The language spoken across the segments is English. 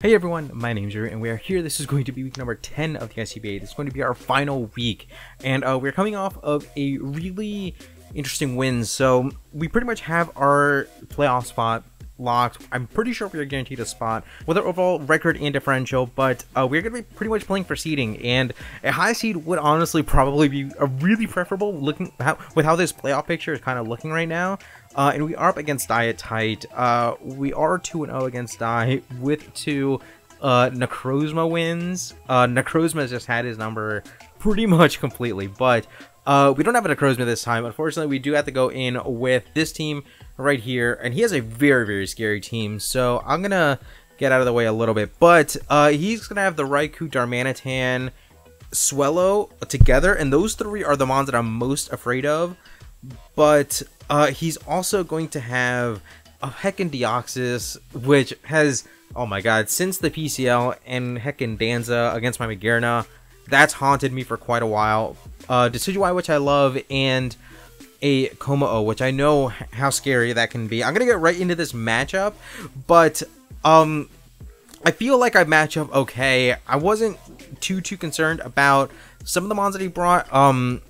Hey everyone, my name's Drew, and we are here. This is going to be week number 10 of the ICBA. This is going to be our final week, and uh, we're coming off of a really interesting win. So we pretty much have our playoff spot locked. I'm pretty sure we are guaranteed a spot with our overall record and differential, but uh, we're going to be pretty much playing for seeding, and a high seed would honestly probably be a really preferable looking how, with how this playoff picture is kind of looking right now. Uh, and we are up against DyeItTight. Uh, we are 2 0 against Die with two uh, Necrozma wins. Uh, Necrozma has just had his number pretty much completely, but uh, we don't have a Necrozma this time. Unfortunately, we do have to go in with this team right here, and he has a very, very scary team, so I'm going to get out of the way a little bit. But uh, he's going to have the Raikou, Darmanitan, Swellow together, and those three are the mons that I'm most afraid of. But uh, he's also going to have a Heckin Deoxys, which has, oh my god, since the PCL and Heckin Danza against my Magearna, that's haunted me for quite a while. Uh, Decidueye, which I love, and a Kommo-o, which I know how scary that can be. I'm gonna get right into this matchup, but um, I feel like I match up okay. I wasn't too too concerned about some of the mons that he brought. Um,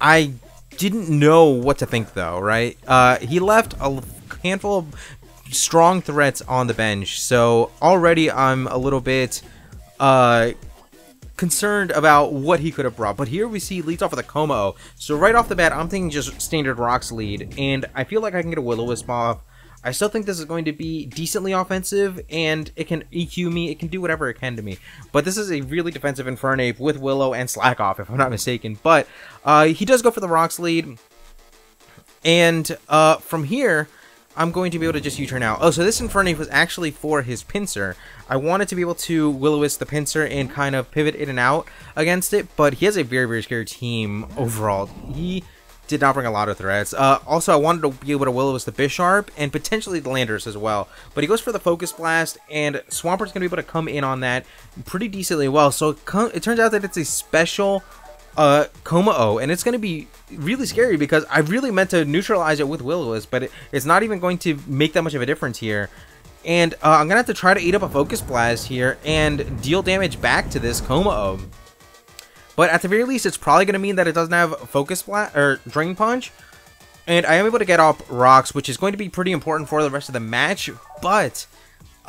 I didn't know what to think though, right? Uh, he left a handful of strong threats on the bench, so already I'm a little bit uh, concerned about what he could have brought. But here we see leads off with a Kommo-o. So right off the bat, I'm thinking just standard Rocks lead, and I feel like I can get a Will-O-Wisp off. I still think this is going to be decently offensive, and it can EQ me, it can do whatever it can to me. But this is a really defensive Infernape with Willow and Slack off, if I'm not mistaken. But uh, he does go for the Rocks lead, and uh, from here, I'm going to be able to just U-turn out. Oh, so this Infernape was actually for his Pinsir. I wanted to be able to Will-O-Wisp the Pinsir and kind of pivot in and out against it, but he has a very, very scary team overall. He did not bring a lot of threats. Uh, also, I wanted to be able to will the Bisharp and potentially the Landers as well. But he goes for the Focus Blast, and Swampert's going to be able to come in on that pretty decently well. So it, it turns out that it's a special uh, Kommo-o, and it's going to be really scary because I really meant to neutralize it with will but it, it's not even going to make that much of a difference here. And uh, I'm going to have to try to eat up a Focus Blast here and deal damage back to this Kommo-o. But at the very least, it's probably going to mean that it doesn't have Focus Blast or Drain Punch. And I am able to get off Rocks, which is going to be pretty important for the rest of the match. But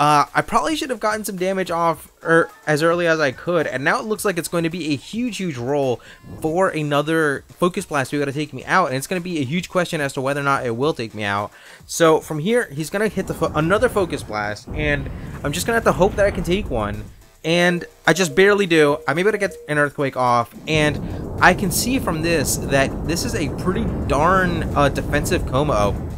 uh, I probably should have gotten some damage off er, as early as I could. And now it looks like it's going to be a huge, huge roll for another Focus Blast to be able to take me out. And it's going to be a huge question as to whether or not it will take me out. So from here, he's going to hit the fo another Focus Blast. And I'm just going to have to hope that I can take one and I just barely do. I'm able to get an Earthquake off, and I can see from this that this is a pretty darn uh, defensive Kommo-o.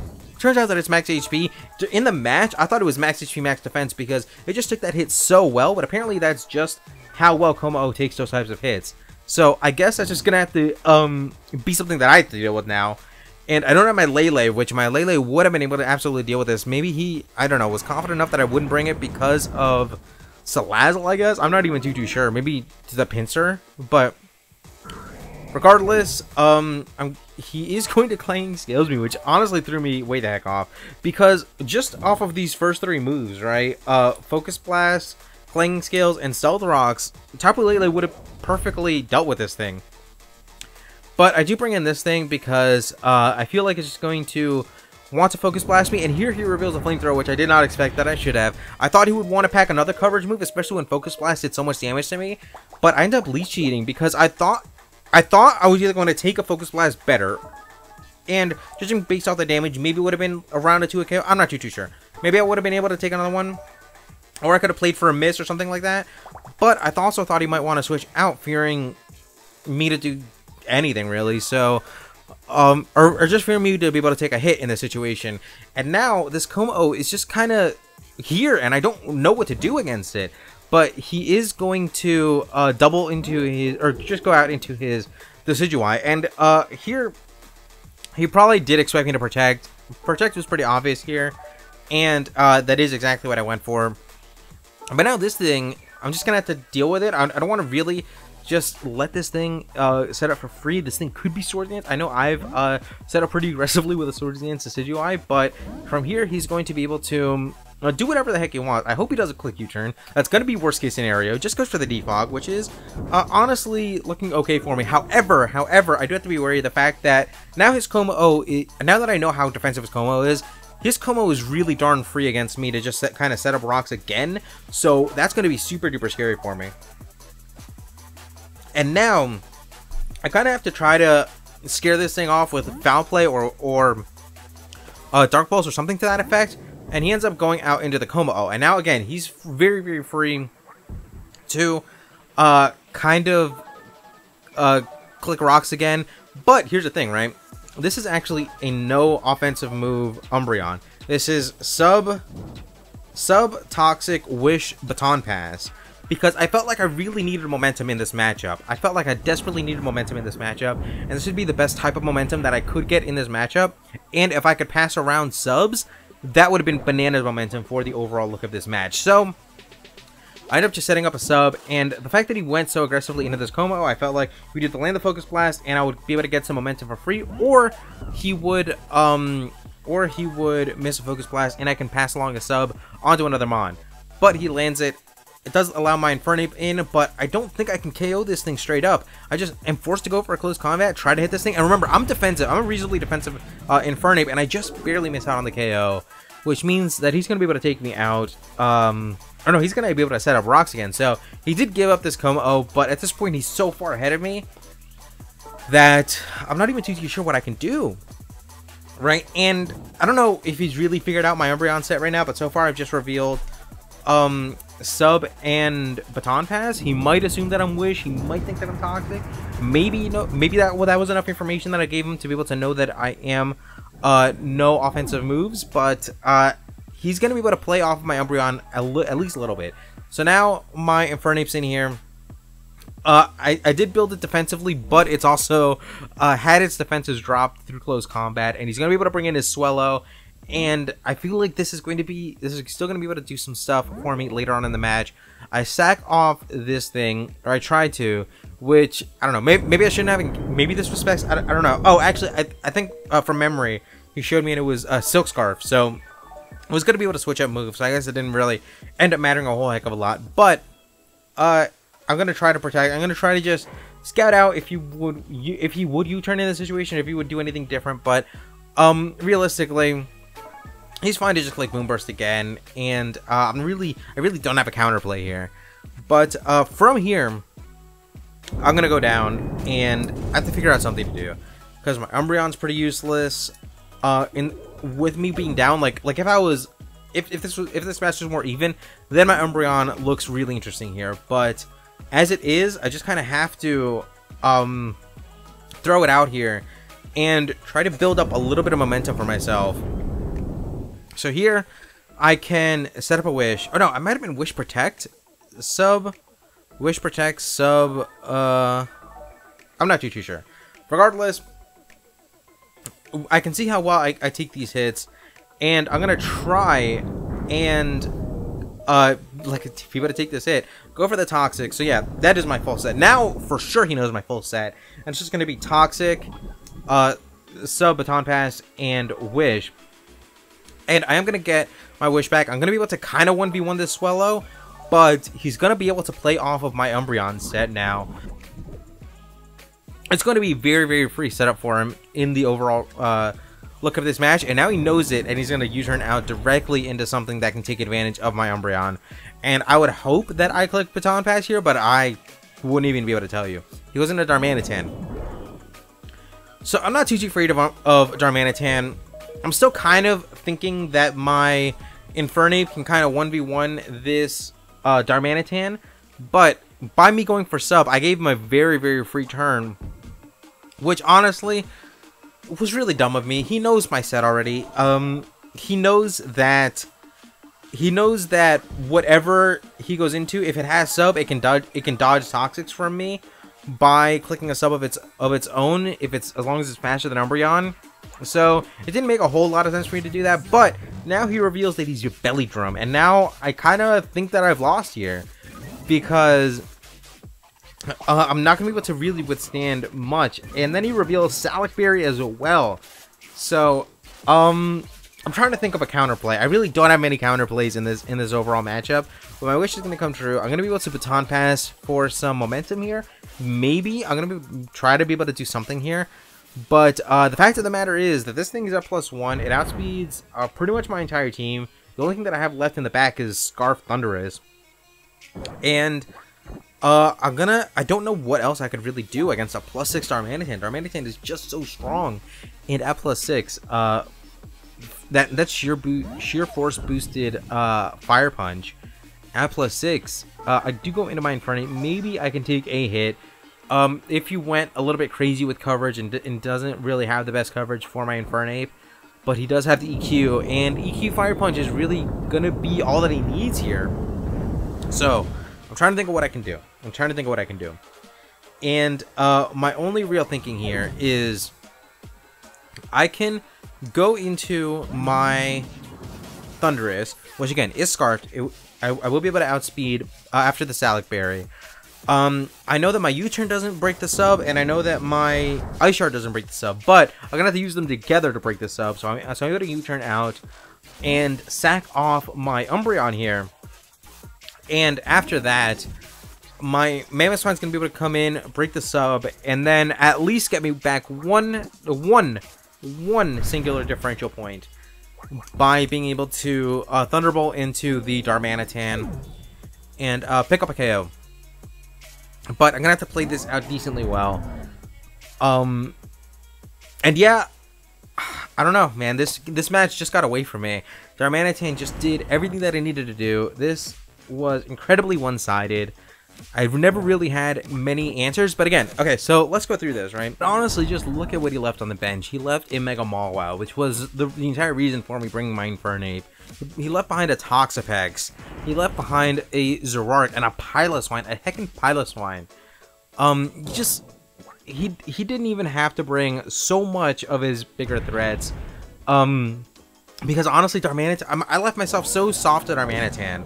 Turns out that it's max HP. In the match, I thought it was max HP, max defense because it just took that hit so well, but apparently that's just how well Kommo-o takes those types of hits. So I guess that's just to have to um, be something that I have to deal with now. And I don't have my Lele, which my Lele would have been able to absolutely deal with this. Maybe he, I don't know, was confident enough that I wouldn't bring it because of Salazzle, I guess. I'm not even too too sure. Maybe to the Pinsir, but regardless, um, I'm, he is going to Clanging Scales me, which honestly threw me way the heck off because just off of these first three moves, right? Uh, Focus Blast, Clanging Scales, and Stealth Rocks, Tapu Lele would have perfectly dealt with this thing. But I do bring in this thing because uh, I feel like it's just going to want to focus blast me, and here he reveals a flamethrower, which I did not expect that I should have. I thought he would want to pack another coverage move, especially when focus blast did so much damage to me, but I end up leech cheating because I thought I thought I was either going to take a focus blast better, and judging based off the damage, maybe it would have been around a 2 KO. I'm not too too sure. Maybe I would have been able to take another one, or I could have played for a miss or something like that. But I also thought he might want to switch out, fearing me to do anything really. So um, or, or just fearing me to be able to take a hit in this situation. And now this Kommo-o is just kind of here, and I don't know what to do against it. But he is going to uh, double into his, or just go out into his Decidueye. And uh, here, he probably did expect me to protect. Protect was pretty obvious here, and uh, that is exactly what I went for. But now this thing, I'm just to have to deal with it. I, I don't want to really just let this thing uh, set up for free. This thing could be Swords Dance. I know I've uh, set up pretty aggressively with a Swords Dance Decidueye, but from here he's going to be able to uh, do whatever the heck he wants. I hope he does a quick U-turn. That's going to be worst case scenario. Just goes for the defog, which is uh, honestly looking okay for me. However, however, I do have to be wary of the fact that now his Kommo-o, now that I know how defensive his Kommo-o is, his Kommo-o is really darn free against me to just set, kind of set up rocks again. So that's going to be super duper scary for me. And now, I kind of have to try to scare this thing off with foul play or or uh, dark pulse or something to that effect and he ends up going out into the Kommo-o. Oh, and now again, he's very, very free to uh, kind of uh, click rocks again. But here's the thing, right? This is actually a no offensive move Umbreon. This is sub sub toxic wish baton pass because I felt like I really needed momentum in this matchup. I felt like I desperately needed momentum in this matchup, and this would be the best type of momentum that I could get in this matchup. And if I could pass around subs, that would have been bananas momentum for the overall look of this match. So, I ended up just setting up a sub, and the fact that he went so aggressively into this Kommo-o, I felt like we did the land the focus blast, and I would be able to get some momentum for free, or he would, um, or he would miss a focus blast, and I can pass along a sub onto another Mon. But he lands it. It does allow my Infernape in, but I don't think I can KO this thing straight up. I just am forced to go for a close combat, try to hit this thing, and remember, I'm defensive. I'm a reasonably defensive uh, Infernape, and I just barely miss out on the KO which means that he's going to be able to take me out. Um, or no, he's going to be able to set up rocks again. So he did give up this Kommo-o, but at this point he's so far ahead of me that I'm not even too, too sure what I can do. Right, and I don't know if he's really figured out my Umbreon set right now, but so far I've just revealed um, Sub and Baton Pass. He might assume that I'm Wish. He might think that I'm Toxic. Maybe you know, maybe that well, that was enough information that I gave him to be able to know that I am uh, no offensive moves, but uh, he's going to be able to play off of my Umbreon at least a little bit. So now my Infernape's in here. Uh, I, I did build it defensively, but it's also uh, had its defenses dropped through close combat, and he's going to be able to bring in his Swellow, and I feel like this is going to be, this is still going to be able to do some stuff for me later on in the match. I sack off this thing, or I tried to, which, I don't know, maybe, maybe I shouldn't have, maybe this respects, I, I don't know. Oh, actually, I, I think uh, from memory, he showed me and it was a Silk Scarf. So I was going to be able to switch up moves. So I guess it didn't really end up mattering a whole heck of a lot. But uh, I'm going to try to protect. I'm going to try to just scout out if you would you, if he would U-turn in the situation, if he would do anything different. But um, realistically, he's fine to just click Moonburst again. And uh, I'm really, I really don't have a counterplay here. But uh, from here, I'm to go down and I have to figure out something to do. Because my Umbreon's pretty useless uh, in with me being down, like like if I was if, if this was if this match was more even, then my Umbreon looks really interesting here. But as it is, I just kind of have to um, throw it out here and try to build up a little bit of momentum for myself. So here, I can set up a wish. Oh no, I might have been wish protect sub, wish protect sub. Uh, I'm not too too sure. Regardless, I can see how well I, I take these hits, and I'm gonna try and uh like if you better take this hit, go for the toxic. So yeah, that is my full set. Now for sure he knows my full set. And it's just gonna be toxic, uh sub baton pass and wish. And I am gonna get my wish back. I'm gonna be able to kind of 1v1 this Swellow, but he's gonna be able to play off of my Umbreon set now it's going to be very, very free setup for him in the overall uh, look of this match. And now he knows it, and he's going to U-turn out directly into something that can take advantage of my Umbreon. And I would hope that I click Baton Pass here, but I wouldn't even be able to tell you. He goes into Darmanitan. So I'm not too, too afraid of, of Darmanitan. I'm still kind of thinking that my Infernape can kind of 1v1 this uh, Darmanitan. But by me going for sub, I gave him a very, very free turn which honestly was really dumb of me. He knows my set already. Um, he knows that he knows that whatever he goes into, if it has sub, it can dodge it can dodge toxics from me by clicking a sub of its of its own. If it's as long as it's faster than Umbreon. So it didn't make a whole lot of sense for me to do that. But now he reveals that he's your belly drum, and now I kind of think that I've lost here because uh, I'm not going to be able to really withstand much. And then he reveals Salac Berry as well. So, um, I'm trying to think of a counterplay. I really don't have many counterplays in this in this overall matchup. But my wish is going to come true. I'm going to be able to baton pass for some momentum here. Maybe I'm going to try to be able to do something here. But uh, the fact of the matter is that this thing is at plus one. It outspeeds uh, pretty much my entire team. The only thing that I have left in the back is Scarf Thundurus. And uh, I'm gonna... I don't know what else I could really do against a plus six Darmanitan. Darmanitan is just so strong. And at plus six, uh, that that's sheer sheer force boosted uh, fire punch at plus six. Uh, I do go into my Infernape. Maybe I can take a hit. Um, if you went a little bit crazy with coverage and, and doesn't really have the best coverage for my Infernape, but he does have the EQ, and EQ Fire Punch is really gonna be all that he needs here. So, I'm trying to think of what I can do. I'm trying to think of what I can do. And uh, my only real thinking here is I can go into my Thundurus, which again is Scarfed. It, I, I, will be able to outspeed uh, after the Salac Berry. Um, I know that my U-turn doesn't break the sub, and I know that my Ice Shard doesn't break the sub, but I'm gonna have to use them together to break the sub. So I'm, so I'm gonna U-turn out and sack off my Umbreon here. And after that, my Mammoth Mamoswine's gonna be able to come in, break the sub, and then at least get me back one, one one singular differential point by being able to uh, Thunderbolt into the Darmanitan and uh, pick up a KO. But I'm gonna have to play this out decently well. Um, and yeah, I don't know, man. This this match just got away from me. Darmanitan just did everything that I needed to do. This was incredibly one-sided. I've never really had many answers, but again, okay, so let's go through this, right? Honestly, just look at what he left on the bench. He left a Mega Mawile, which was the, the entire reason for me bringing my Infernape. He left behind a Toxapex. He left behind a Zoroark and a Piloswine, a heckin' Piloswine. Um, just, he, he didn't even have to bring so much of his bigger threats. Um, because honestly, Darmanitan, I left myself so soft at Darmanitan.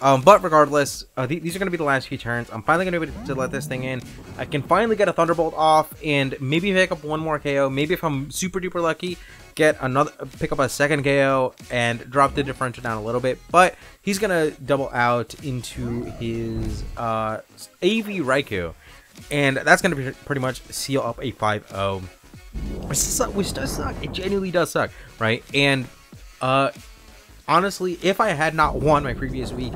Um, but regardless, uh, th these are going to be the last few turns. I'm finally going to be able to let this thing in. I can finally get a Thunderbolt off and maybe pick up one more KO. Maybe if I'm super duper lucky, get another, pick up a second KO and drop the differential down a little bit. But he's to double out into his uh, AV Raikou. And that's to be pretty much seal up a 5-0. Which, which does suck. It genuinely does suck, right? And uh, honestly, if I had not won my previous week,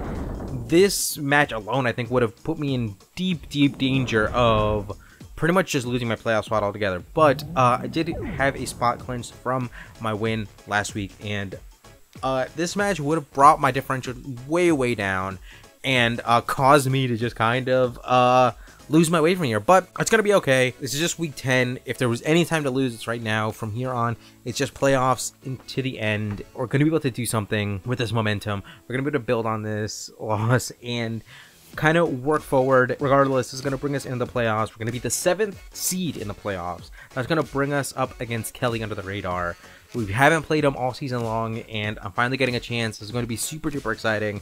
this match alone, I think, would have put me in deep, deep danger of pretty much just losing my playoff spot altogether. But uh, I did have a spot clinched from my win last week, and uh, this match would have brought my differential way, way down and uh, caused me to just kind of uh, lose my way from here. But it's going to be okay. This is just week 10. If there was any time to lose, it's right now. From here on, it's just playoffs into the end. We're going to be able to do something with this momentum. We're going to be able to build on this loss and kind of work forward. Regardless this is going to bring us into the playoffs. We're going to be the seventh seed in the playoffs. That's going to bring us up against kelly under the radar. We haven't played him all season long and i'm finally getting a chance. It's going to be super duper exciting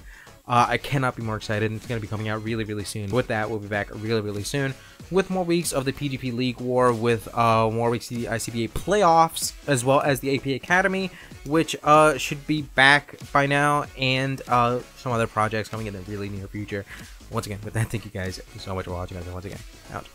uh, I cannot be more excited. It's going to be coming out really, really soon. With that, we'll be back really, really soon with more weeks of the PGP League War, with uh, more weeks of the ICBA playoffs, as well as the AP Academy, which uh, should be back by now, and uh, some other projects coming in the really near future. Once again, with that, thank you guys so much for watching, guys, once again, out.